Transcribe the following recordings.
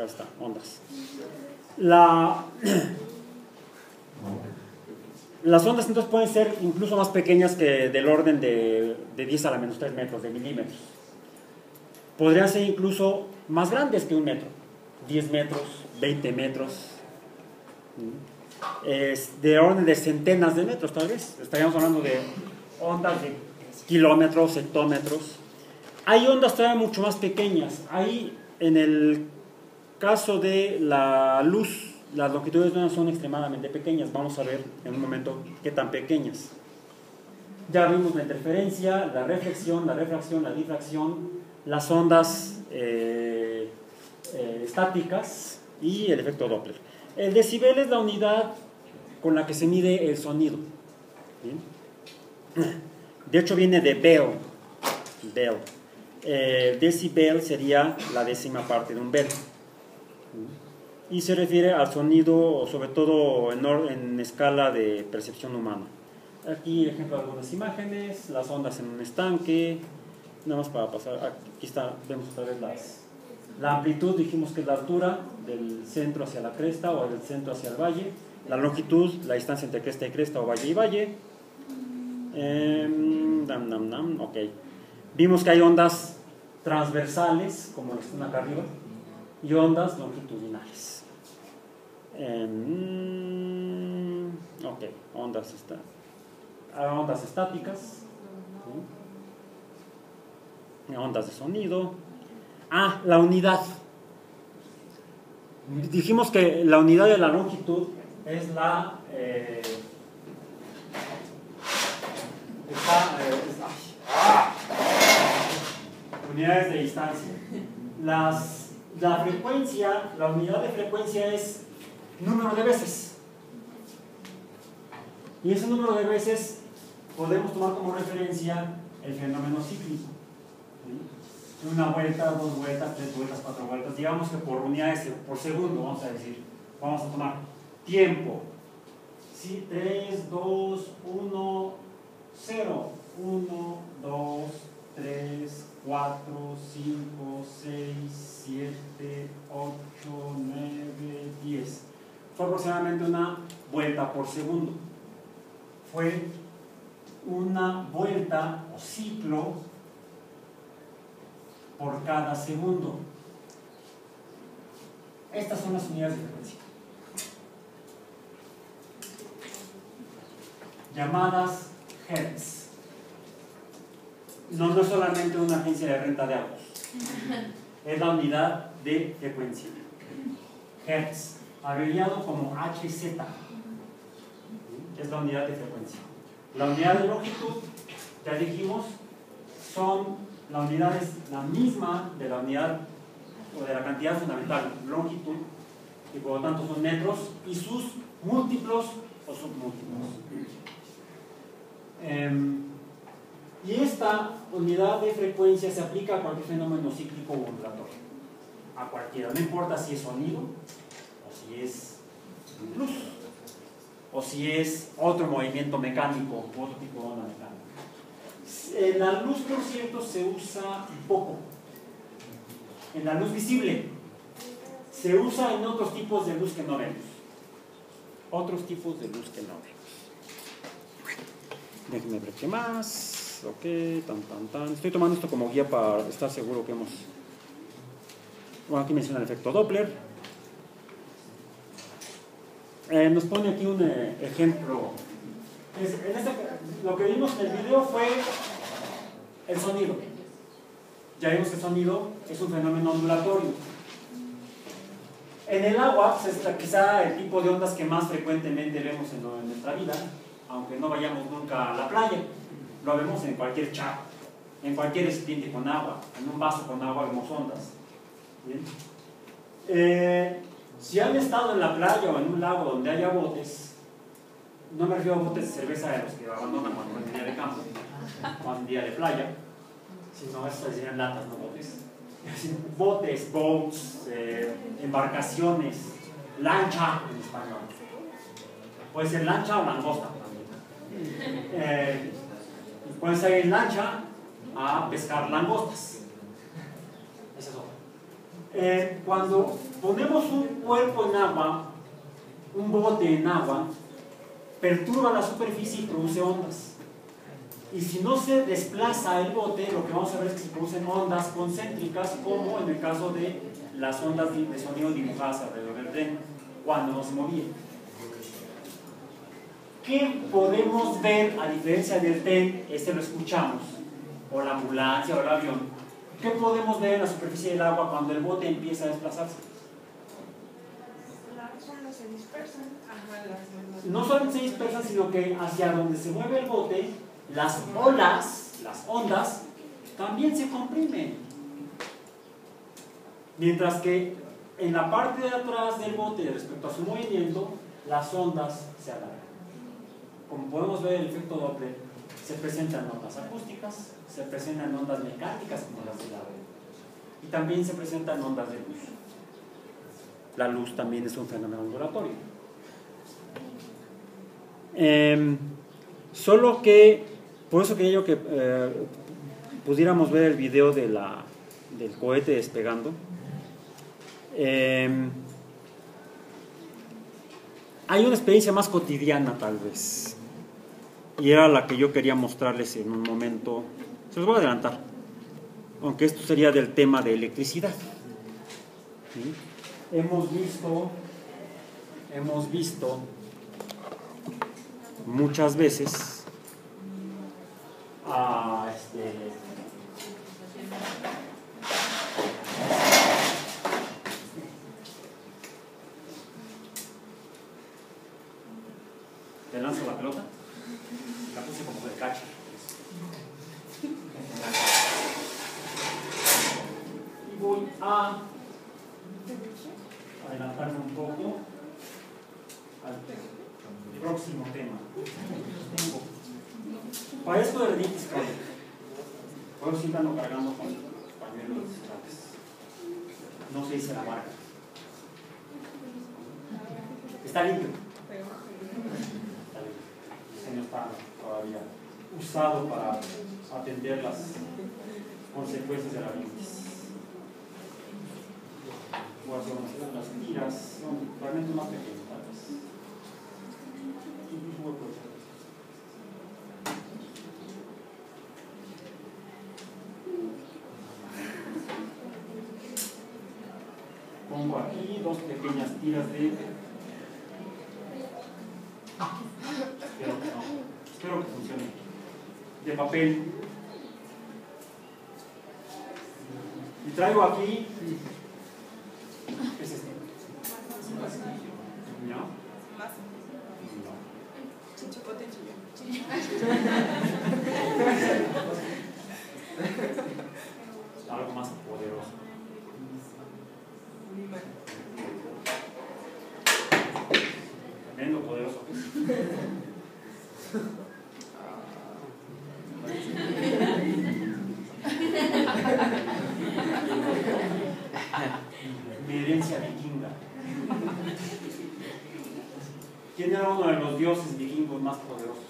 acá está, ondas. La, las ondas entonces pueden ser incluso más pequeñas que del orden de, de 10 a la menos 3 metros, de milímetros. Podrían ser incluso más grandes que un metro, 10 metros, 20 metros, es de orden de centenas de metros tal vez. Estaríamos hablando de ondas de kilómetros, hectómetros. Hay ondas todavía mucho más pequeñas. Ahí en el caso de la luz, las longitudes de onda son extremadamente pequeñas. Vamos a ver en un momento qué tan pequeñas. Ya vimos la interferencia, la reflexión, la refracción, la difracción, las ondas eh, eh, estáticas y el efecto Doppler. El decibel es la unidad con la que se mide el sonido. De hecho viene de bell. bell. Eh, decibel sería la décima parte de un bell. Y se refiere al sonido, sobre todo en, en escala de percepción humana. Aquí ejemplo algunas imágenes, las ondas en un estanque, nada más para pasar, aquí está, vemos otra vez las, la amplitud, dijimos que es la altura del centro hacia la cresta o del centro hacia el valle, la longitud, la distancia entre cresta y cresta o valle y valle. Eh, dam, dam, dam, ok. Vimos que hay ondas transversales, como las están acá arriba, y ondas longitudinales. Eh, ok, ondas, está, ondas estáticas, ondas de sonido. Ah, la unidad. Dijimos que la unidad de la longitud es la... Eh, está, eh, ah, unidades de distancia. Las, la frecuencia, la unidad de frecuencia es número de veces. Y ese número de veces podemos tomar como referencia el fenómeno cíclico. Una vuelta, dos vueltas, tres vueltas, cuatro vueltas. Digamos que por unidades por segundo, vamos a decir. Vamos a tomar tiempo. ¿Sí? 3, 2, 1, 0. 1, 2, 3, 4, 5, 6, 7, 8, 9, 10. Fue aproximadamente una vuelta por segundo. Fue una vuelta o ciclo por cada segundo. Estas son las unidades de frecuencia. Llamadas Hertz. No, no es solamente una agencia de renta de autos. Es la unidad de frecuencia. Hertz, abreviado como HZ. Es la unidad de frecuencia. La unidad de longitud, ya dijimos, son la unidad es la misma de la unidad o de la cantidad fundamental, longitud, y por lo tanto son metros, y sus múltiplos o submúltiplos. Em, y esta unidad de frecuencia se aplica a cualquier fenómeno cíclico o ondulatorio. A cualquiera, no importa si es sonido, o si es luz, o si es otro movimiento mecánico, otro tipo de onda mecánica. En la luz, por cierto, se usa poco. En la luz visible. Se usa en otros tipos de luz que no vemos. Otros tipos de luz que no vemos. Déjenme ver qué más. Ok, tan, tan, tan. Estoy tomando esto como guía para estar seguro que hemos... Bueno, aquí menciona el efecto Doppler. Eh, nos pone aquí un eh, ejemplo. Este, lo que vimos en el video fue el sonido. Ya vimos que el sonido es un fenómeno ondulatorio. En el agua, pues es quizá el tipo de ondas que más frecuentemente vemos en nuestra vida, aunque no vayamos nunca a la playa. Lo vemos en cualquier charco, en cualquier recipiente con agua, en un vaso con agua vemos ondas. Eh, si han estado en la playa o en un lago donde haya botes, no me refiero a botes de cerveza de los que abandonan cuando van día de campo, cuando día de playa, sino estos serían latas, no botes. Botes, boats, eh, embarcaciones, lancha en español. Puede ser lancha o langosta. Eh, pueden salir en lancha a pescar langostas. Esa es otra. Eh, cuando ponemos un cuerpo en agua, un bote en agua, perturba la superficie y produce ondas. Y si no se desplaza el bote, lo que vamos a ver es que se producen ondas concéntricas, como en el caso de las ondas de sonido dibujadas alrededor del tren, cuando no se movía. ¿Qué podemos ver a diferencia del tren? Este lo escuchamos, o la ambulancia o el avión. ¿Qué podemos ver en la superficie del agua cuando el bote empieza a desplazarse? No solamente se dispersan, sino que hacia donde se mueve el bote, las olas, las ondas, también se comprimen. Mientras que en la parte de atrás del bote, respecto a su movimiento, las ondas se alargan. Como podemos ver, el efecto Doppler se presenta en ondas acústicas, se presenta en ondas mecánicas como las de la y también se presentan ondas de luz. La luz también es un fenómeno ondulatorio. Em, solo que, por eso quería yo que eh, pudiéramos ver el video de la, del cohete despegando. Em, hay una experiencia más cotidiana tal vez. Y era la que yo quería mostrarles en un momento. Se los voy a adelantar. Aunque esto sería del tema de electricidad. Hemos visto, hemos visto muchas veces este, ¿Te lanzo la pelota? La puse como de cacha. Y voy a adelantarme un poco al próximo tema. Para esto de crónica, por eso siempre ando cargando con pañuelos No se dice la marca. Está limpio. El no está todavía usado para atender las consecuencias de la rinitis. Voy a hacer unas, las tiras, son realmente más pequeñas. Pongo aquí dos pequeñas tiras de... Espero que funcione. De papel. Y traigo aquí... ¿Qué es este? ¿No? Algo más poderoso. Poderoso. Mi herencia vikinga. ¿Quién era uno de los dioses vikingos más poderosos?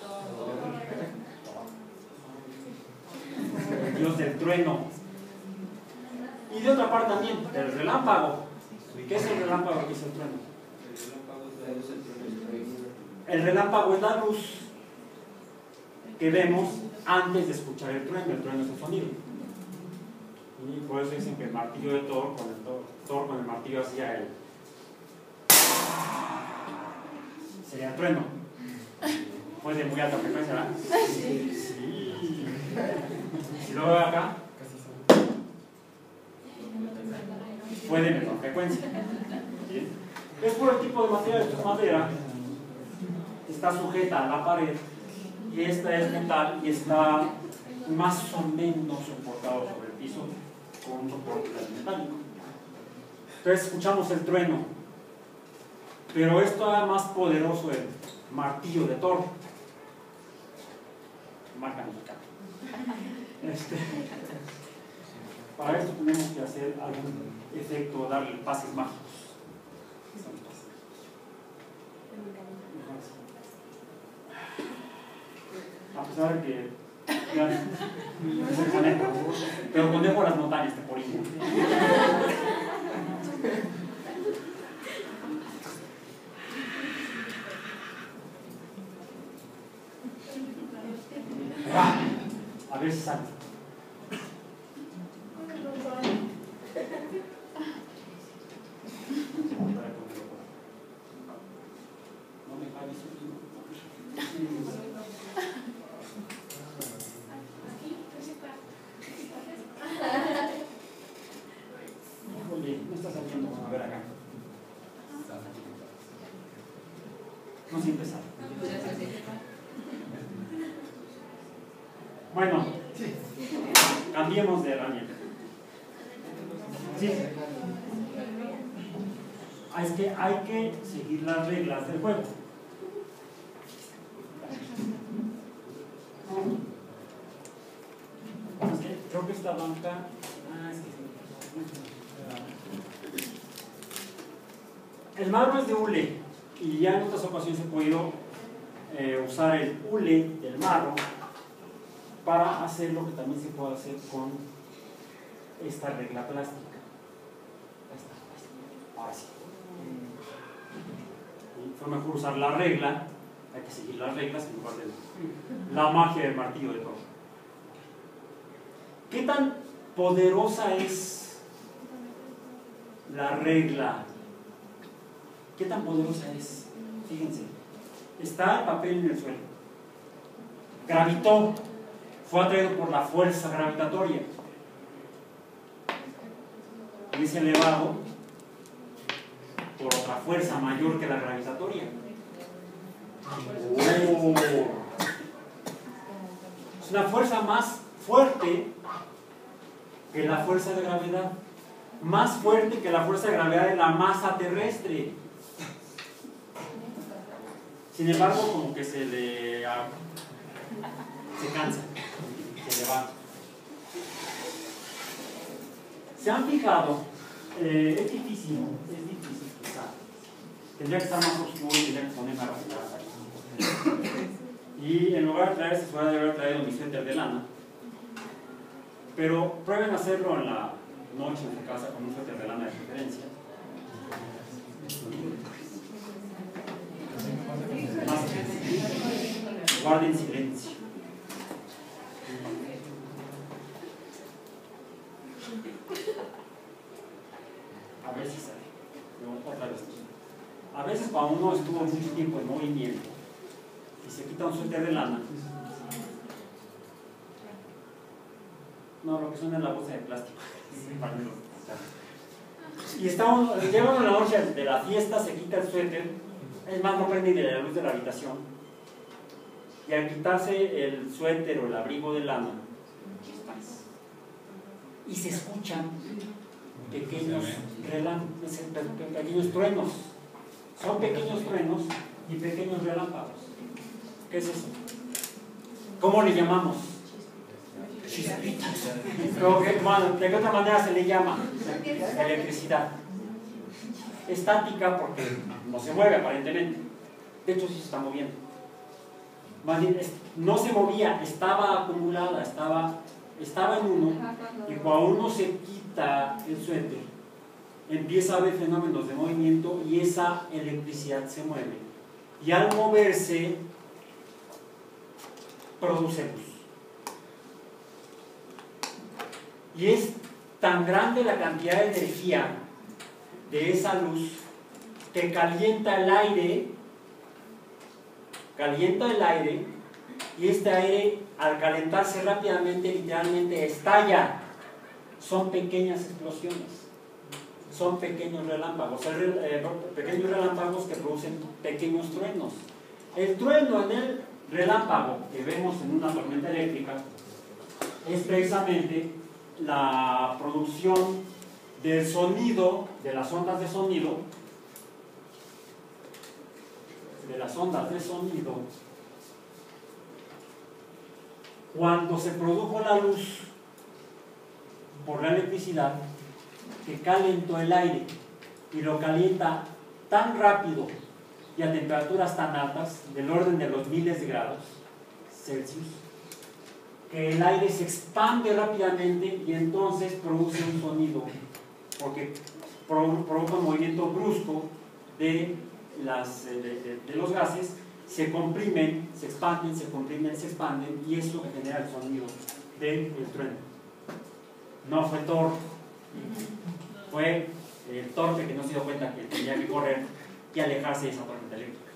El dios del trueno. Y de otra parte también, el relámpago. ¿Qué es el relámpago? ¿Qué es el trueno? El relámpago es la luz que vemos antes de escuchar el trueno. El trueno es el sonido. Y por eso dicen que el martillo de Thor, con el Thor con el martillo hacía el sería trueno. Fue de muy alta frecuencia, ¿verdad? Sí. Si lo veo acá, fue de menor frecuencia. Es por el tipo de materia, es madera, está sujeta a la pared y esta es metal y está más o menos soportado sobre el piso con un soporte metálico. Entonces escuchamos el trueno pero es todavía más poderoso el martillo de Thor. Marca mexicana. Este, para esto tenemos que hacer algún efecto, darle pases mágicos. A pesar de que ya es el conejo, pero conejo a las montañas te ponen. Ah, a ver, si salta. Cambiemos de herramienta. Sí. Ah, Es que hay que seguir las reglas del juego. Creo que esta banca. Ah. El marro es de hule y ya en otras ocasiones he podido eh, usar el hule del marro para hacer lo que también se puede hacer con esta regla plástica. Ahora sí. Fue mejor usar la regla, hay que seguir las reglas en lugar de la magia del martillo de Thor. ¿Qué tan poderosa es la regla? ¿Qué tan poderosa es? Fíjense, está el papel en el suelo. Gravitó, fue atraído por la fuerza gravitatoria. Y es elevado por otra fuerza mayor que la gravitatoria. Oh. Es una fuerza más fuerte que la fuerza de gravedad. Más fuerte que la fuerza de gravedad de la masa terrestre. Sin embargo, como que se le ah, se cansa, se. ¿Se han fijado? Eh, es difícil, es difícil. Tendría que estar más oscuro y tendría que poner más aquí. Y en lugar de traer esta suela, de haber traído mi suéter de lana. Pero prueben hacerlo en la noche en su casa con un suéter de lana de preferencia. Guarden silencio. A ver si sale. No, otra vez. A veces cuando uno estuvo mucho tiempo en movimiento y se quita un suéter de lana, no, lo que suena es la bolsa de plástico. Y uno, llega la noche de la fiesta, se quita el suéter, es más, no prende ni la luz de la habitación. Y al quitarse el suéter o el abrigo de lana. Y se escuchan pequeños relámpagos, pequeños truenos. Son pequeños truenos y pequeños relámpagos. ¿Qué es eso? ¿Cómo le llamamos? Chispitas. Pero, ¿qué- bueno, ¿De qué otra manera se le llama? Electricidad. Estática porque no se mueve aparentemente. De hecho, sí se está moviendo. No se movía, estaba acumulada, estaba, estaba en uno. Y cuando uno se quita el suéter, empieza a haber fenómenos de movimiento y esa electricidad se mueve. Y al moverse, produce luz. Y es tan grande la cantidad de energía de esa luz que calienta el aire, calienta el aire, y este aire al calentarse rápidamente literalmente estalla. Son pequeñas explosiones, son pequeños relámpagos, eh, pequeños relámpagos que producen pequeños truenos. El trueno en el relámpago que vemos en una tormenta eléctrica es precisamente la producción del sonido, de las ondas de sonido, de las ondas de sonido, cuando se produjo la luz por la electricidad, que calentó el aire y lo calienta tan rápido y a temperaturas tan altas, del orden de los miles de grados Celsius, que el aire se expande rápidamente y entonces produce un sonido, porque pro- provoca un movimiento brusco eh, de, los gases, se comprimen, se expanden, se comprimen, se expanden, y es lo que genera el sonido del trueno. No fue Thor, fue el torpe que no se dio cuenta que tenía que correr y alejarse de esa tormenta eléctrica.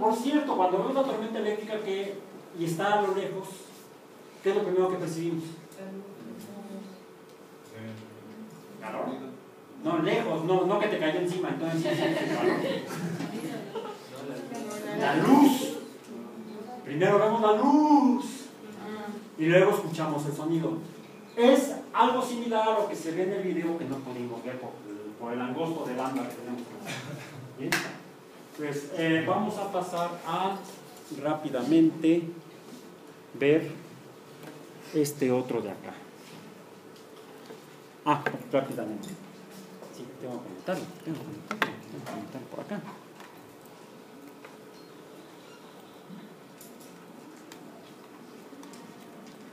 Por cierto, cuando vemos una tormenta eléctrica que, y está a lo lejos, ¿qué es lo primero que percibimos? ¿Calor? No, lejos, no, no que te cayó encima, entonces calor. La luz. Primero vemos la luz y luego escuchamos el sonido. Es algo similar a lo que se ve en el video que no pudimos ver por, por el angosto de banda que tenemos. ¿Bien? Pues eh, vamos a pasar a rápidamente ver este otro de acá. Ah, rápidamente. Sí, tengo que comentarlo. Tengo que comentarlo, tengo que comentarlo por acá.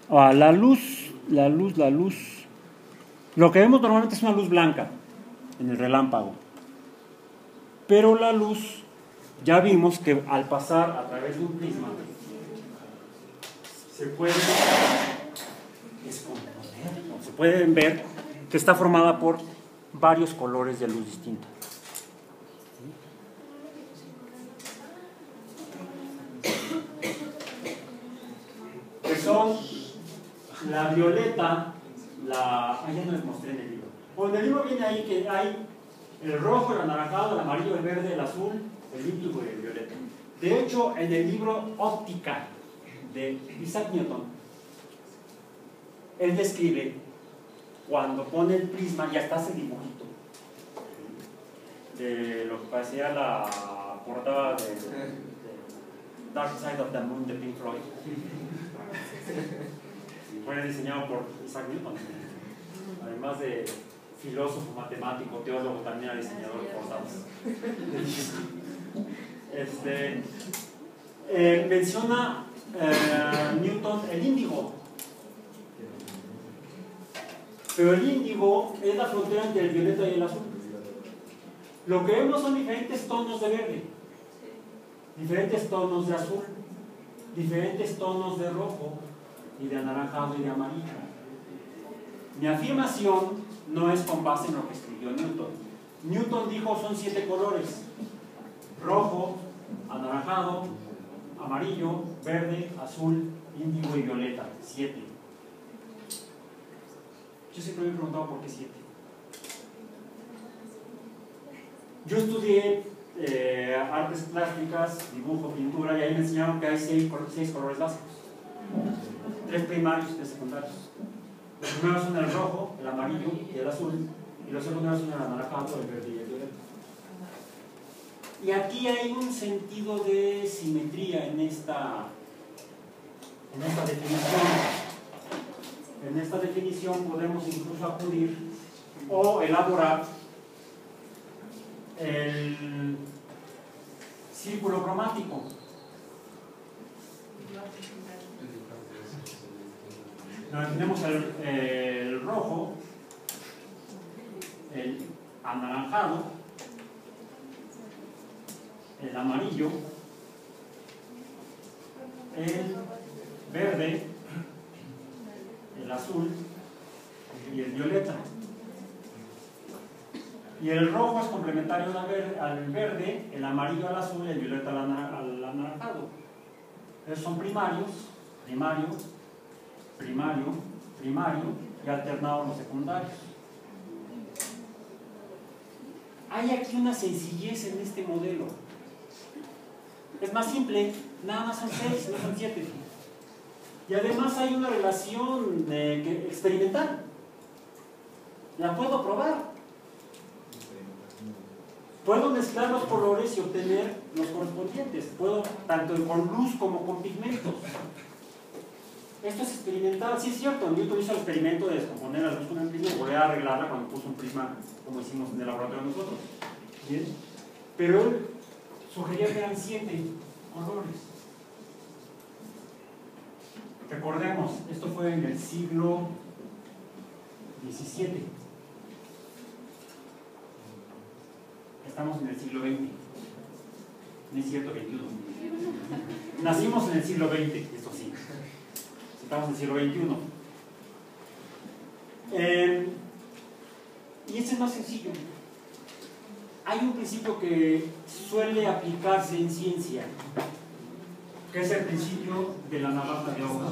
Ah, la luz, la luz, la luz. Lo que vemos normalmente es una luz blanca en el relámpago. Pero la luz, ya vimos que al pasar a través de un prisma, se puede se pueden ver que está formada por varios colores de luz distintos. Que son la violeta, la... Ah, no les mostré en el libro. Bueno, en el libro viene ahí que hay el rojo, el anaranjado, el amarillo, el verde, el azul, el índigo y el violeta. De hecho, en el libro Óptica de Isaac Newton, él describe cuando pone el prisma, ya está ese dibujito de lo que parecía la portada de Dark Side of the Moon de Pink Floyd. Fue diseñado por Isaac Newton. Además de filósofo, matemático, teólogo, también era diseñador de portadas. Este, eh, menciona eh, Newton el índigo. Pero el índigo es la frontera entre el violeta y el azul. Lo que vemos son diferentes tonos de verde, diferentes tonos de azul, diferentes tonos de rojo y de anaranjado y de amarillo. Mi afirmación no es con base en lo que escribió Newton. Newton dijo son siete colores. Rojo, anaranjado, amarillo, verde, azul, índigo y violeta. Siete. Yo siempre me he preguntado por qué siete. Yo estudié eh, artes plásticas, dibujo, pintura, y ahí me enseñaron que hay seis, seis colores básicos. Tres primarios y tres secundarios. Los primeros son el rojo, el amarillo y el azul, y los secundarios son el anaranjado, el verde y el violeta. Y aquí hay un sentido de simetría en esta, en esta definición. En esta definición podemos incluso acudir o elaborar el círculo cromático. Tenemos el, el rojo, el anaranjado, el amarillo, el verde, el azul y el violeta. Y el rojo es complementario al verde, el amarillo al azul y el violeta al anaranjado. Esos son primarios, primario, primario, primario y alternados los secundarios. Hay aquí una sencillez en este modelo. Es más simple, nada más son seis, no son siete. Y además hay una relación eh, experimental. La puedo probar. Puedo mezclar los colores y obtener los correspondientes. Puedo, tanto con luz como con pigmentos. Esto es experimental. Sí es cierto, Newton hizo el experimento de descomponer la luz con el prisma y volver a arreglarla cuando puso un prisma como hicimos en el laboratorio nosotros. ¿Bien? Pero él sugería que eran siete colores. Recordemos, esto fue en el siglo XVII. Estamos en el siglo XX. No es cierto, XXI. Nacimos en el siglo XX. Estamos en el siglo XXI. Eh, y este es más sencillo. Hay un principio que suele aplicarse en ciencia, que es el principio de la navaja de hoja.